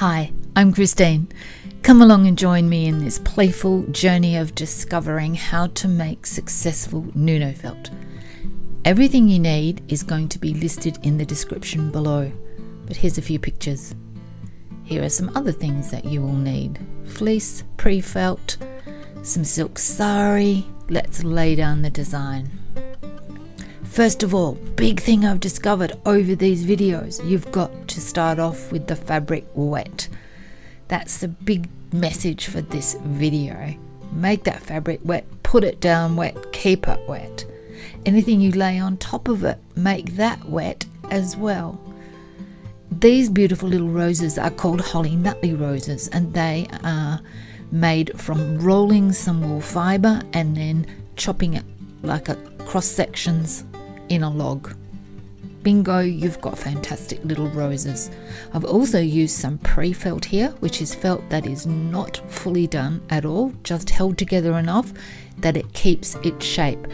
Hi, I'm Christine. Come along and join me in this playful journey of discovering how to make successful Nuno felt. Everything you need is going to be listed in the description below, but here's a few pictures. Here are some other things that you will need fleece, pre felt, some silk sari. Let's lay down the design. First of all, big thing I've discovered over these videos, you've got to start off with the fabric wet. That's the big message for this video. Make that fabric wet, put it down wet, keep it wet. Anything you lay on top of it, make that wet as well. These beautiful little roses are called holly nutley roses and they are made from rolling some wool fibre and then chopping it like a cross sections in a log. Bingo, you've got fantastic little roses. I've also used some pre-felt here, which is felt that is not fully done at all, just held together enough that it keeps its shape.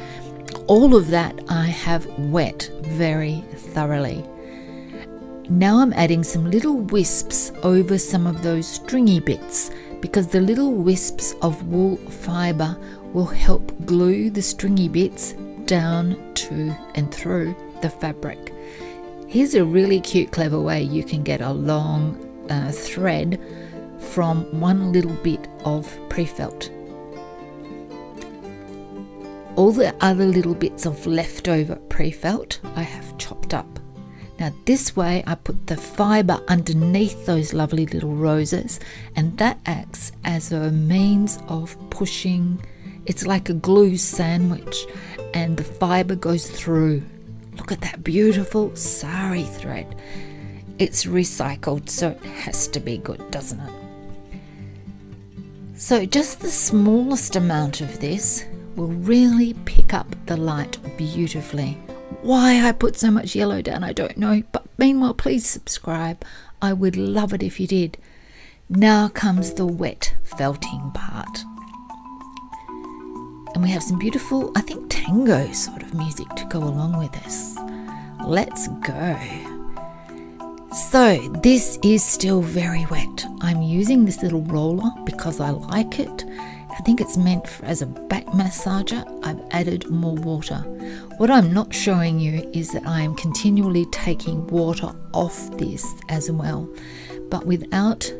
All of that I have wet very thoroughly. Now I'm adding some little wisps over some of those stringy bits because the little wisps of wool fibre will help glue the stringy bits down to and through the fabric. Here's a really cute, clever way you can get a long uh, thread from one little bit of pre-felt. All the other little bits of leftover pre-felt I have chopped up. Now this way I put the fibre underneath those lovely little roses and that acts as a means of pushing it's like a glue sandwich and the fibre goes through. Look at that beautiful sari thread. It's recycled, so it has to be good, doesn't it? So, just the smallest amount of this will really pick up the light beautifully. Why I put so much yellow down, I don't know, but meanwhile, please subscribe. I would love it if you did. Now comes the wet felting part. And we have some beautiful, I think, tango sort of music to go along with this. Let's go. So, this is still very wet. I'm using this little roller because I like it. I think it's meant for, as a back massager. I've added more water. What I'm not showing you is that I am continually taking water off this as well. But without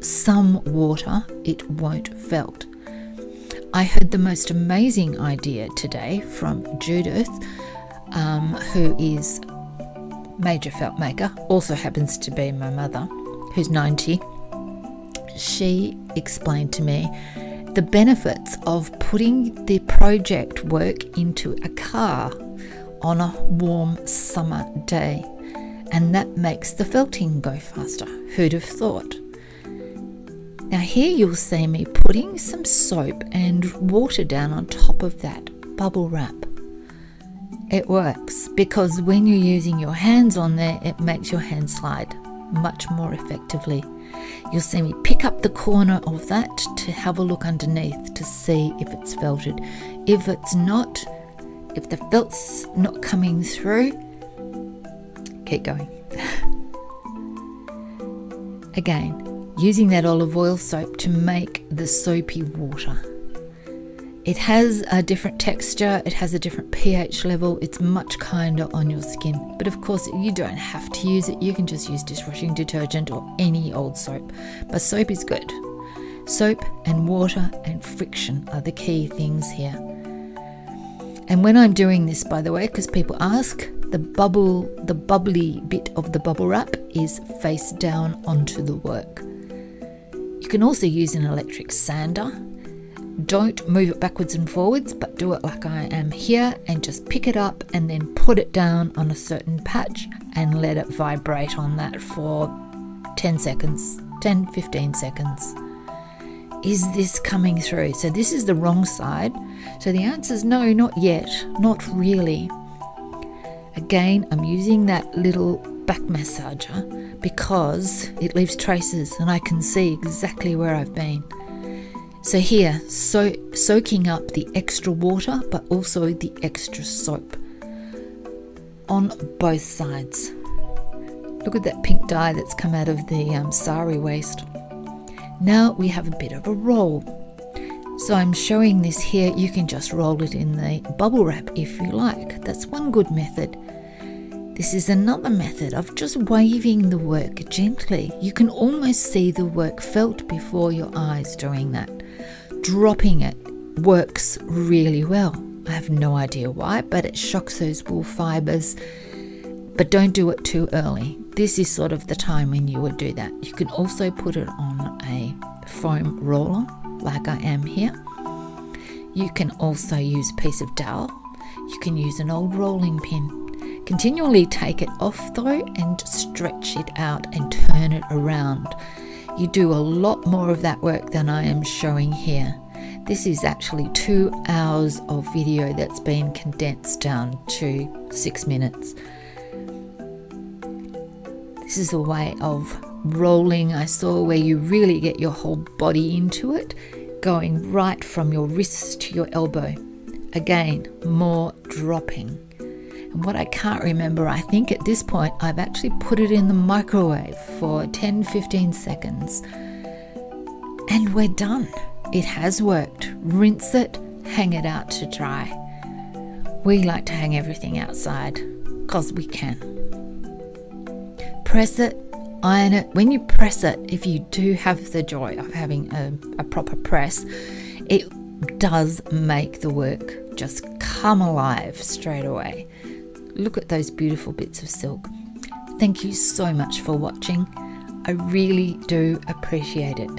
some water, it won't felt. I heard the most amazing idea today from Judith, um, who is major felt maker, also happens to be my mother, who's 90. She explained to me the benefits of putting the project work into a car on a warm summer day, and that makes the felting go faster. Who'd have thought? Now, here you'll see me putting some soap and water down on top of that bubble wrap. It works because when you're using your hands on there, it makes your hand slide much more effectively. You'll see me pick up the corner of that to have a look underneath to see if it's felted. If it's not, if the felt's not coming through, keep going. Again, using that olive oil soap to make the soapy water. It has a different texture, it has a different pH level, it's much kinder on your skin. But of course, you don't have to use it, you can just use dishwashing detergent or any old soap. But soap is good. Soap and water and friction are the key things here. And when I'm doing this, by the way, because people ask, the bubble, the bubbly bit of the bubble wrap is face down onto the work. You can also use an electric sander. Don't move it backwards and forwards, but do it like I am here and just pick it up and then put it down on a certain patch and let it vibrate on that for 10 seconds, 10 15 seconds. Is this coming through? So, this is the wrong side. So, the answer is no, not yet, not really. Again, I'm using that little back massager because it leaves traces and I can see exactly where I've been. So here, so soaking up the extra water but also the extra soap on both sides. Look at that pink dye that's come out of the um, sari waste. Now we have a bit of a roll. So I'm showing this here. You can just roll it in the bubble wrap if you like. That's one good method. This is another method of just waving the work gently. You can almost see the work felt before your eyes doing that. Dropping it works really well. I have no idea why, but it shocks those wool fibers. But don't do it too early. This is sort of the time when you would do that. You can also put it on a foam roller, like I am here. You can also use a piece of dowel. You can use an old rolling pin Continually take it off though and stretch it out and turn it around. You do a lot more of that work than I am showing here. This is actually two hours of video that's been condensed down to six minutes. This is a way of rolling I saw where you really get your whole body into it, going right from your wrists to your elbow. Again, more dropping. And what I can't remember, I think at this point I've actually put it in the microwave for 10 15 seconds. And we're done. It has worked. Rinse it, hang it out to dry. We like to hang everything outside because we can. Press it, iron it. When you press it, if you do have the joy of having a, a proper press, it does make the work just come alive straight away. Look at those beautiful bits of silk. Thank you so much for watching. I really do appreciate it.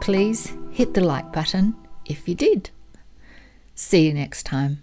Please hit the like button if you did. See you next time.